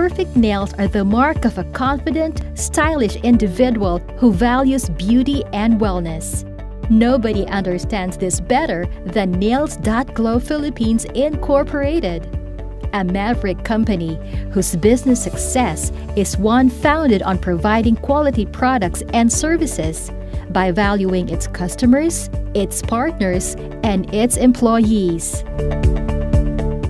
perfect nails are the mark of a confident, stylish individual who values beauty and wellness. Nobody understands this better than Nails.Glow Philippines Incorporated, a maverick company whose business success is one founded on providing quality products and services by valuing its customers, its partners, and its employees.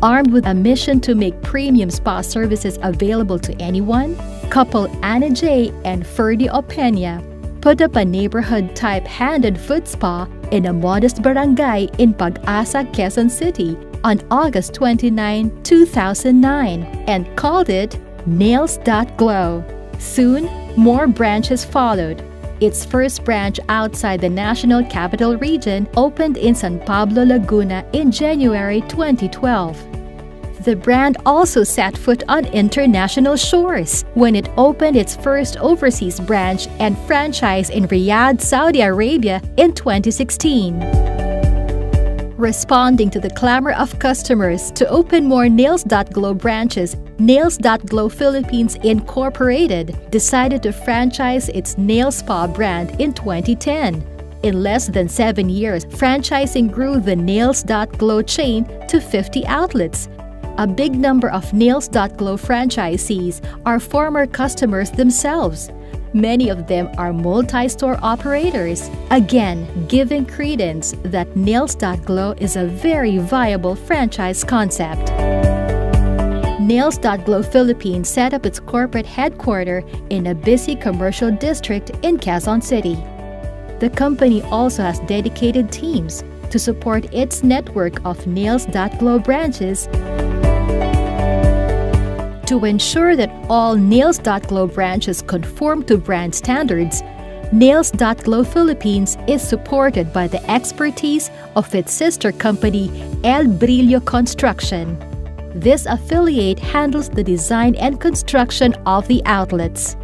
Armed with a mission to make premium spa services available to anyone, couple Anna J and Ferdy Opena put up a neighborhood type hand and foot spa in a modest barangay in Pag-asa, Quezon City on August 29, 2009 and called it Nails.Glow. Soon, more branches followed. Its first branch outside the National Capital Region opened in San Pablo, Laguna in January 2012. The brand also set foot on international shores when it opened its first overseas branch and franchise in Riyadh, Saudi Arabia in 2016. Responding to the clamor of customers to open more Nails.Glow branches, Nails.Glow Philippines Incorporated decided to franchise its nail spa brand in 2010. In less than seven years, franchising grew the Nails.Glow chain to 50 outlets, a big number of Nails.Glow franchisees are former customers themselves. Many of them are multi store operators, again, giving credence that Nails.Glow is a very viable franchise concept. Nails.Glow Philippines set up its corporate headquarters in a busy commercial district in Quezon City. The company also has dedicated teams to support its network of Nails.Glow branches to ensure that all Nails.Glow branches conform to brand standards, Nails.Glow Philippines is supported by the expertise of its sister company, El Brillo Construction. This affiliate handles the design and construction of the outlets.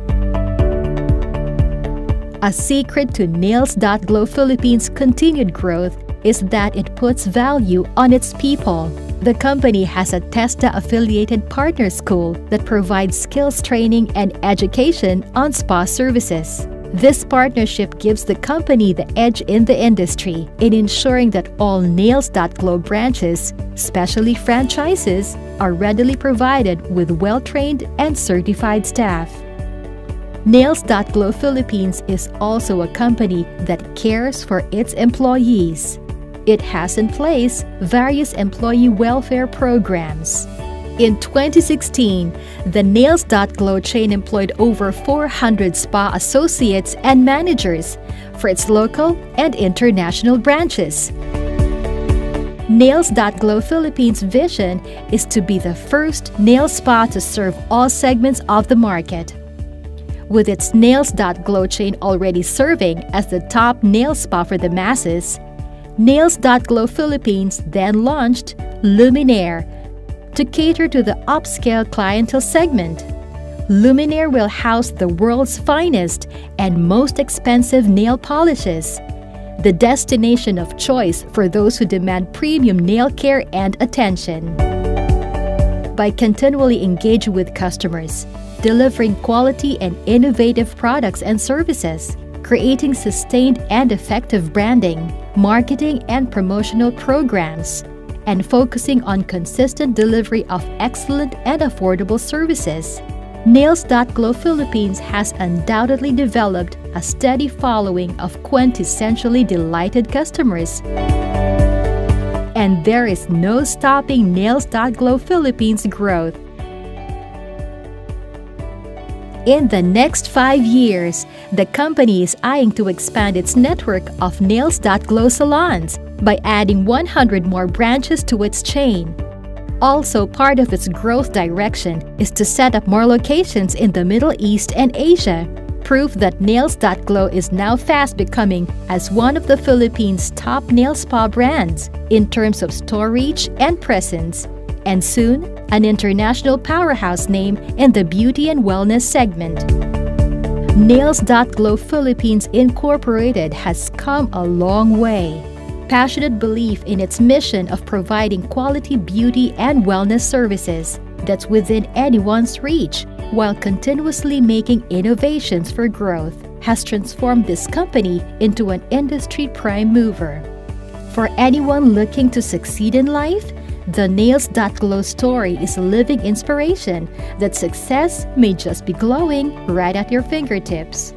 A secret to Nails.Glow Philippines' continued growth is that it puts value on its people. The company has a TESDA affiliated partner school that provides skills training and education on spa services. This partnership gives the company the edge in the industry in ensuring that all Nails.Glow branches, especially franchises, are readily provided with well trained and certified staff. Nails.Glow Philippines is also a company that cares for its employees. It has in place various employee welfare programs. In 2016, the Nails.Glow chain employed over 400 spa associates and managers for its local and international branches. Nails.Glow Philippines' vision is to be the first nail spa to serve all segments of the market. With its Nails.Glow chain already serving as the top nail spa for the masses, Nails.Glow Philippines then launched Luminaire to cater to the upscale clientele segment. Luminaire will house the world's finest and most expensive nail polishes, the destination of choice for those who demand premium nail care and attention. By continually engaging with customers, delivering quality and innovative products and services, creating sustained and effective branding, marketing and promotional programs, and focusing on consistent delivery of excellent and affordable services. Nails.Glow Philippines has undoubtedly developed a steady following of quintessentially delighted customers. And there is no stopping Nails.Glow Philippines' growth. In the next five years, the company is eyeing to expand its network of Nails.Glow salons by adding 100 more branches to its chain. Also, part of its growth direction is to set up more locations in the Middle East and Asia. Proof that Nails.Glow is now fast becoming as one of the Philippines' top nail spa brands in terms of store reach and presence and soon an international powerhouse name in the beauty and wellness segment. Nails.Glow Philippines Incorporated has come a long way. Passionate belief in its mission of providing quality beauty and wellness services, that's within anyone's reach while continuously making innovations for growth has transformed this company into an industry prime mover. For anyone looking to succeed in life, the Nails.glow story is a living inspiration that success may just be glowing right at your fingertips.